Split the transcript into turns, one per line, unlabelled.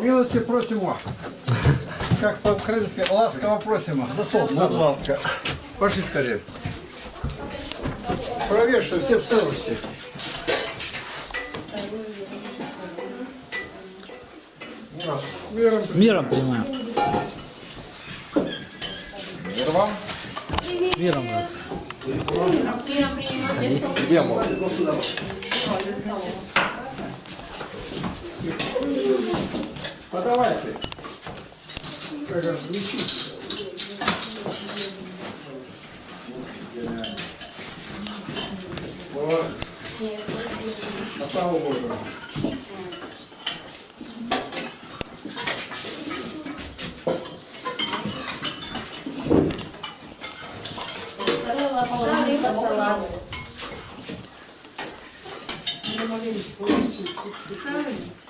милости просимо. Как по-украински, ласково просимо. За стол.
Будь ласка.
Пошли скорее. Провешивай все в целости. Миром.
С миром прямая.
Мир вам.
С миром, брат.
Где мол?
Подавайте. Как различить? Вот. На
самого Божьего. салат. Шарик.